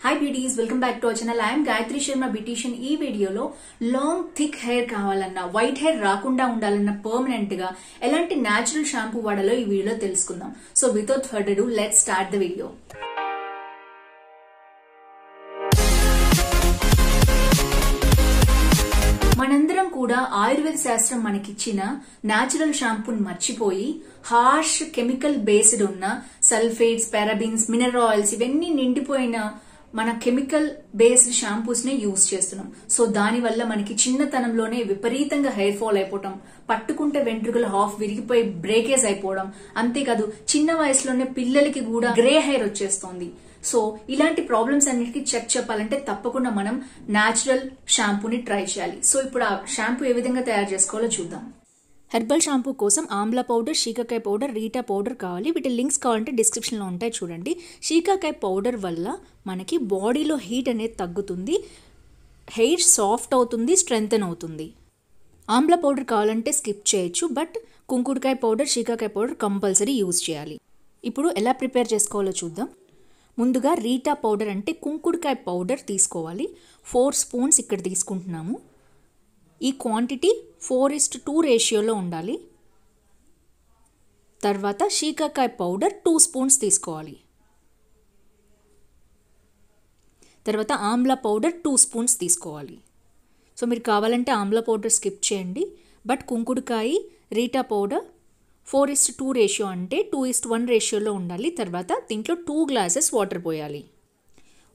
Hi beauties welcome back to our channel I'm Gayatri Sharma beautician ఈ వీడియోలో long thick hair కావాలన్నా white hair రాకుండా ఉండాలన్నా పర్మనెంట్గా ఎలాంటి న్యాచురల్ షాంపూ వాడాలో ఈ వీడియోలో తెలుసుకుందాం. So without further do let start the video మనందరం కూడా ఆయుర్వేద శాస్త్రం మనకిచ్చిన నేచురల్ షాంపూని మర్చిపోయి హార్ష్ కెమికల్ బేస్డ్ ఉన్న సల్ఫేట్స్ పారాబిన్స్ మినరల్ ఆయిల్స్ ఇవన్నీ నిండిపోయిన మన కెమికల్ బేస్డ్ షాంపూస్ నే యూజ్ చేస్తున్నాం. సో దానివల్ల మనకి చిన్నతనంలోనే విపరీతంగా హెయిర్ ఫాల్ అయిపోవటం పట్టుకుంటే వెంట్రుకలు హాఫ్ విరిగిపోయి బ్రేకేజ్ అయిపోవడం. అంతేకాదు చిన్న వయసులోనే పిల్లలకి కూడా గ్రే హెయిర్ వచ్చేస్తోంది. సో ఇలాంటి ప్రాబ్లమ్స్ అన్నిటికీ చెక్ చెప్పాలంటే తప్పకుండా మనం న్యాచురల్ షాంపూని ట్రై చేయాలి. సో ఇప్పుడు ఆ షాంపూ ఏ విధంగా తయారు చేసుకోవాలో చూద్దాం. హెర్బల్ షాంపూ కోసం amla powder shikakai powder reetha powder కావాలి. వీటి లింక్స్ కావాలంటే డిస్క్రిప్షన్లో ఉంటాయి చూడండి. షీకాకాయ పౌడర్ వల్ల మనకి బాడీలో హీట్ అనేది తగ్గుతుంది. హెయిర్ సాఫ్ట్ అవుతుంది స్ట్రెంగ్తన్ అవుతుంది. ఆమ్ల పౌడర్ కావాలంటే స్కిప్ చేయొచ్చు but కుంకుడుకాయ powder shikakai powder compulsory use చేయాలి. ఇప్పుడు ఎలా ప్రిపేర్ చేసుకోవాలో చూద్దాం. ముందుగా రీటా పౌడర్ అంటే కుంకుడుకాయ పౌడర్ తీసుకోవాలి. ఫోర్ స్పూన్స్ ఇక్కడ తీసుకుంటున్నాము. ఈ క్వాంటిటీ ఫోర్ ఇస్ట్ టూ రేషియోలో ఉండాలి. తర్వాత షీకాకాయ పౌడర్ టూ స్పూన్స్ తీసుకోవాలి. తర్వాత ఆమ్లా పౌడర్ టూ స్పూన్స్ తీసుకోవాలి. సో మీరు కావాలంటే ఆమ్లా పౌడర్ స్కిప్ చేయండి. But కుంకుడుకాయ reetha powder four is to two ratio అంటే టూ ఇస్ట్ వన్ రేషియోలో ఉండాలి. తర్వాత దీంట్లో టూ గ్లాసెస్ వాటర్ పోయాలి.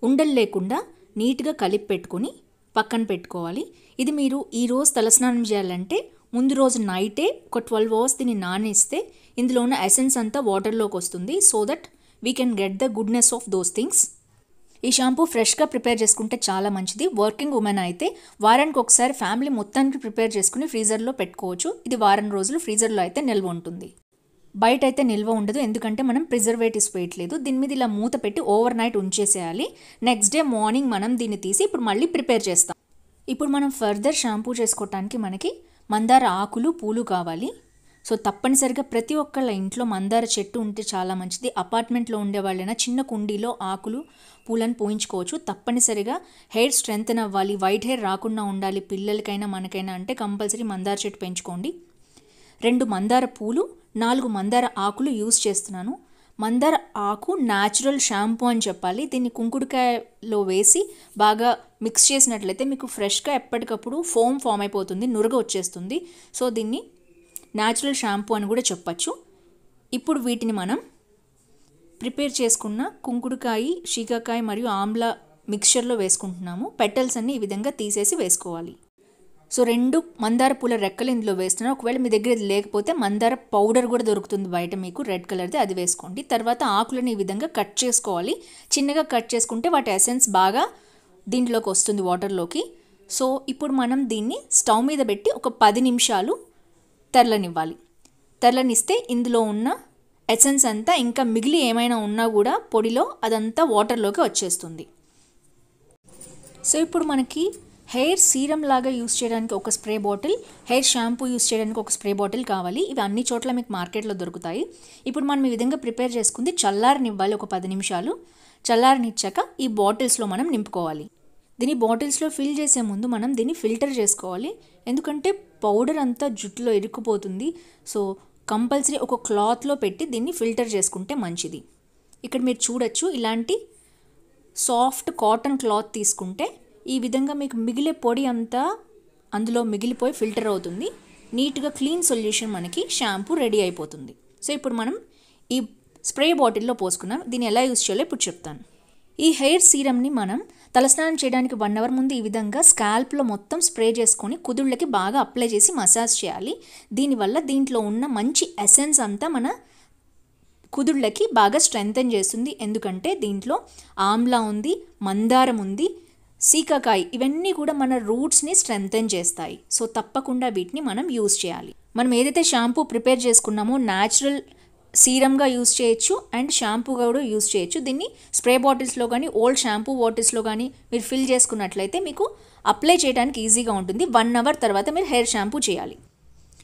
ఉండలు లేకుండా నీట్గా కలిపి పెట్టుకుని పక్కన పెట్టుకోవాలి. ఇది మీరు ఈరోజు తలస్నానం చేయాలంటే ముందు రోజు నైటే ఒక ట్వెల్వ్ అవర్స్ దీన్ని నానేస్తే ఇందులో ఉన్న ఎసెన్స్ అంతా వాటర్లోకి వస్తుంది. So that we can get the goodness of those things ఈ షాంపూ ఫ్రెష్గా ప్రిపేర్ చేసుకుంటే చాలా మంచిది. వర్కింగ్ ఉమెన్ అయితే వారానికి ఒకసారి ఫ్యామిలీ మొత్తానికి ప్రిపేర్ చేసుకుని ఫ్రీజర్లో పెట్టుకోవచ్చు. ఇది వారం రోజులు ఫ్రీజర్లో అయితే నిల్వ ఉంటుంది. బయట అయితే నిల్వ ఉండదు. ఎందుకంటే మనం ప్రిజర్వేటివ్స్ వేయట్లేదు. దీని మీద ఇలా మూత పెట్టి ఓవర్ నైట్ ఉంచేసేయాలి. నెక్స్ట్ డే మార్నింగ్ మనం దీన్ని తీసి ఇప్పుడు మళ్ళీ ప్రిపేర్ చేస్తాం. ఇప్పుడు మనం ఫర్దర్ షాంపూ చేసుకోవటానికి మనకి మందార ఆకులు పూలు కావాలి. సో తప్పనిసరిగా ప్రతి ఒక్కళ్ళ ఇంట్లో మందార చెట్టు ఉంటే చాలా మంచిది. అపార్ట్మెంట్లో ఉండే వాళ్ళైనా చిన్న కుండీలో ఆకులు పూలను పోయించుకోవచ్చు. తప్పనిసరిగా హెయిర్ స్ట్రెంగ్తన్ అవ్వాలి. వైట్ హెయిర్ రాకుండా ఉండాలి. పిల్లలకైనా మనకైనా అంటే కంపల్సరీ మందార చెట్టు పెంచుకోండి. రెండు మందార పూలు నాలుగు మందార ఆకులు యూస్ చేస్తున్నాను. మందర ఆకు న్యాచురల్ షాంపూ అని చెప్పాలి. దీన్ని కుంకుడుకాయలో వేసి బాగా మిక్స్ చేసినట్లయితే మీకు ఫ్రెష్గా ఎప్పటికప్పుడు ఫోమ్ ఫామ్ అయిపోతుంది నురగ వచ్చేస్తుంది. సో దీన్ని న్యాచురల్ షాంపూ అని కూడా చెప్పచ్చు. ఇప్పుడు వీటిని మనం ప్రిపేర్ చేసుకున్న కుంకుడుకాయ షీకాకాయ మరియు ఆమ్ల మిక్చర్లో వేసుకుంటున్నాము. పెటల్స్ అన్ని ఈ విధంగా తీసేసి వేసుకోవాలి. సో రెండు మందార పూల రెక్కలు ఇందులో వేస్తున్నాను ఒకవేళ మీ దగ్గర ఇది లేకపోతే మందార పౌడర్ కూడా దొరుకుతుంది బయట మీకు. రెడ్ కలర్ది అది వేసుకోండి. తర్వాత ఆకులను ఈ విధంగా కట్ చేసుకోవాలి. చిన్నగా కట్ చేసుకుంటే వాటి ఎసెన్స్ బాగా దీంట్లోకి వస్తుంది వాటర్లోకి. సో ఇప్పుడు మనం దీన్ని స్టవ్ మీద పెట్టి ఒక పది నిమిషాలు తెరలనివ్వాలి. తెరలనిస్తే ఇందులో ఉన్న ఎసెన్స్ అంతా ఇంకా మిగిలి ఏమైనా ఉన్నా కూడా పొడిలో అదంతా వాటర్లోకి వచ్చేస్తుంది. సో ఇప్పుడు మనకి హెయిర్ సీరం లాగా యూస్ చేయడానికి ఒక spray bottle hair shampoo use చేయడానికి ఒక స్ప్రే బాటిల్ కావాలి. ఇవి అన్ని చోట్ల మీకు మార్కెట్లో దొరుకుతాయి. ఇప్పుడు మనం ఈ విధంగా ప్రిపేర్ చేసుకుంది చల్లారనివ్వాలి ఒక పది నిమిషాలు. చల్లారనిచ్చాక ఈ బాటిల్స్లో మనం నింపుకోవాలి. దీన్ని బాటిల్స్లో ఫిల్ చేసే ముందు మనం దీన్ని ఫిల్టర్ చేసుకోవాలి. ఎందుకంటే పౌడర్ అంతా జుట్టులో ఇరుక్కుపోతుంది. సో కంపల్సరీ ఒక క్లాత్లో పెట్టి దీన్ని ఫిల్టర్ చేసుకుంటే మంచిది. ఇక్కడ మీరు చూడొచ్చు ఇలాంటి సాఫ్ట్ కాటన్ క్లాత్ తీసుకుంటే ఈ విధంగా మీకు మిగిలే పొడి అంతా అందులో మిగిలిపోయి ఫిల్టర్ అవుతుంది. నీట్గా క్లీన్ సొల్యూషన్ మనకి షాంపూ రెడీ అయిపోతుంది. సో ఇప్పుడు మనం ఈ స్ప్రే బాటిల్లో పోసుకున్నాం దీన్ని ఎలా యూస్ చేయాలో ఇప్పుడు చెప్తాను. ఈ హెయిర్ సీరమ్ని మనం తలస్నానం చేయడానికి వన్ అవర్ ముందు ఈ విధంగా స్కాల్ప్లో మొత్తం స్ప్రే చేసుకొని కుదుళ్ళకి బాగా అప్లై చేసి మసాజ్ చేయాలి. దీనివల్ల దీంట్లో ఉన్న మంచి ఎసెన్స్ అంతా మన కుదుళ్ళకి బాగా స్ట్రెంగ్తన్ చేస్తుంది. ఎందుకంటే దీంట్లో ఆమ్లా ఉంది మందారం ఉంది సీకాకాయ ఇవన్నీ కూడా మన రూట్స్ని స్ట్రెంగ్తన్ చేస్తాయి. సో తప్పకుండా వీటిని మనం యూజ్ చేయాలి. మనం ఏదైతే షాంపూ ప్రిపేర్ చేసుకున్నామో న్యాచురల్ సీరమ్గా యూజ్ చేయొచ్చు అండ్ షాంపూగా కూడా యూజ్ చేయొచ్చు. దీన్ని స్ప్రే బాటిల్స్లో కానీ ఓల్డ్ షాంపూ బాటిల్స్లో కానీ మీరు ఫిల్ చేసుకున్నట్లయితే మీకు అప్లై చేయడానికి ఈజీగా ఉంటుంది. వన్ అవర్ తర్వాత మీరు హెయిర్ షాంపూ చేయాలి.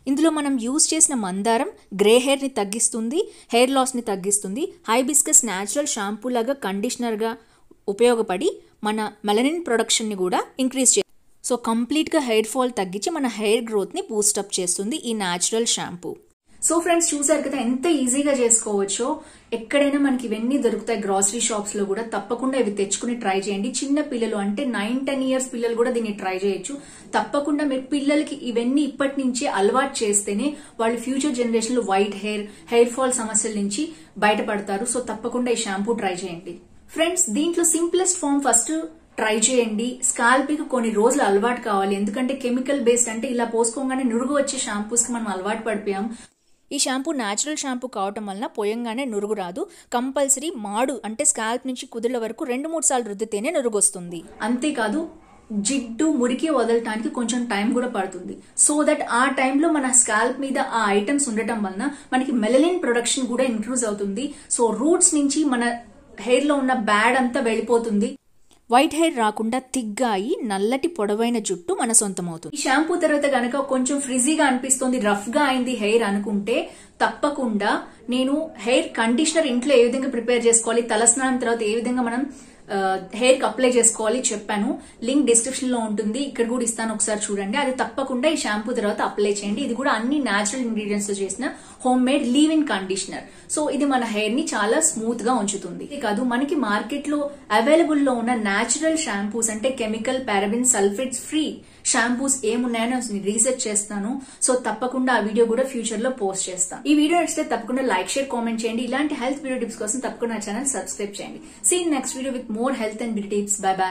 ఇందులో మనం యూజ్ చేసిన మందారం గ్రే హెయిర్ని తగ్గిస్తుంది హెయిర్ లాస్ని తగ్గిస్తుంది. హైబిస్కస్ న్యాచురల్ షాంపూ లాగా కండిషనర్గా ఉపయోగపడి మన మెలనిన్ ప్రొడక్షన్ని కూడా ఇంక్రీజ్ చే సో కంప్లీట్గా హెయిర్ ఫాల్ తగ్గించి మన హెయిర్ గ్రోత్ని బూస్టప్ చేస్తుంది ఈ న్యాచురల్ షాంపూ సో ఫ్రెండ్స్ చూసారు కదా ఎంత ఈజీగా చేసుకోవచ్చో. ఎక్కడైనా మనకి ఇవన్నీ దొరుకుతాయి గ్రాసరీ షాప్స్లో కూడా. తప్పకుండా ఇవి తెచ్చుకుని ట్రై చేయండి. చిన్న పిల్లలు అంటే నైన్ టెన్ ఇయర్స్ పిల్లలు కూడా దీన్ని ట్రై చేయొచ్చు. తప్పకుండా మీరు పిల్లలకి ఇవన్నీ ఇప్పటి నుంచే అలవాటు చేస్తేనే వాళ్ళు future generation white hair hair fall సమస్యల నుంచి బయటపడతారు. సో తప్పకుండా ఈ షాంపూ ట్రై చేయండి. ఫ్రెండ్స్ దీంట్లో సింప్లెస్ట్ ఫామ్ ఫస్ట్ ట్రై చేయండి. స్కాల్ప్కి కొన్ని రోజులు అలవాటు కావాలి. ఎందుకంటే కెమికల్ బేస్డ్ అంటే ఇలా పోసుకోగానే నురుగు వచ్చే షాంపూస్కి మనం అలవాటు పడిపోయాం. ఈ షాంపూ న్యాచురల్ షాంపూ కావటం వలన పోయంగానే నురుగు రాదు. కంపల్సరీ మాడు అంటే స్కాల్ప్ నుంచి కుదుళ్ళ వరకు రెండు మూడు సార్లు రుద్దితేనే నురుగు వస్తుంది. అంతేకాదు జిడ్డు మురికి వదలటానికి కొంచెం టైం కూడా పడుతుంది. సో దట్ ఆ టైంలో మన స్కాల్ప్ మీద ఆ ఐటమ్స్ ఉండటం వలన మనకి మెలలిన్ ప్రొడక్షన్ కూడా ఇంక్రూజ్ అవుతుంది. సో రూట్స్ నుంచి మన హెయిర్లో ఉన్న బ్యాడ్ అంతా వెళ్ళిపోతుంది. వైట్ హెయిర్ రాకుండా తిగ్గా అయి నల్లటి పొడవైన జుట్టు మన సొంతమవుతుంది. ఈ షాంపూ తర్వాత గనక కొంచెం ఫ్రిజీగా అనిపిస్తుంది రఫ్గా అయింది హెయిర్ అనుకుంటే తప్పకుండా నేను హెయిర్ కండిషనర్ ఇంట్లో ఏ విధంగా ప్రిపేర్ చేసుకోవాలి తలస్నానం తర్వాత ఏ విధంగా మనం హెయిర్కి అప్లై చేసుకోవాలి చెప్పాను. లింక్ డిస్క్రిప్షన్లో ఉంటుంది. ఇక్కడ కూడా ఇస్తాను ఒకసారి చూడండి. అది తప్పకుండా ఈ షాంపూ తర్వాత అప్లై చేయండి. ఇది కూడా అన్ని న్యాచురల్ ఇంగ్రీడియంట్స్తో చేసిన home made leave in conditioner so ఇది మన హెయిర్ని చాలా స్మూత్గా ఉంచుతుంది. కాదు మనకి మార్కెట్లో అవైలబుల్లో ఉన్న న్యాచురల్ షాంపూస్ అంటే chemical paraben sulphates free shampoos ఏమున్నాయని research చేస్తాను. సో తప్పకుండా ఆ వీడియో కూడా ఫ్యూచర్లో పోస్ట్ చేస్తాను ఈ వీడియో నచ్చితే తప్పకుండా లైక్ షేర్ కామెంట్ చేయండి. ఇలాంటి హెల్త్ వీడియో టిప్స్ కోసం తప్పకుండా ఛానల్ సబ్స్క్రైబ్ చేయండి. See next video with more health and beauty tips bye bye